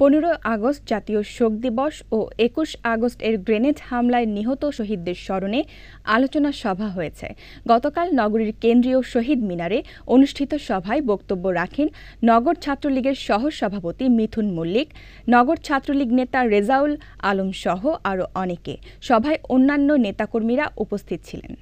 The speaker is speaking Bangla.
পনেরো আগস্ট জাতীয় শোক দিবস ও একুশ আগস্ট এর গ্রেনেড হামলায় নিহত শহীদদের স্মরণে আলোচনা সভা হয়েছে। গতকাল নগরীর কেন্দ্রীয় শহীদ মিনারে অনুষ্ঠিত সভায় বক্তব্য রাখেন নগর ছাত্রলীগের সহসভাপতি মিথুন মল্লিক, নগর ছাত্রলীগ নেতা রেজাউল আলম সহ আরও অনেকে। সভায় অন্যান্য নেতাকর্মীরা উপস্থিত ছিলেন।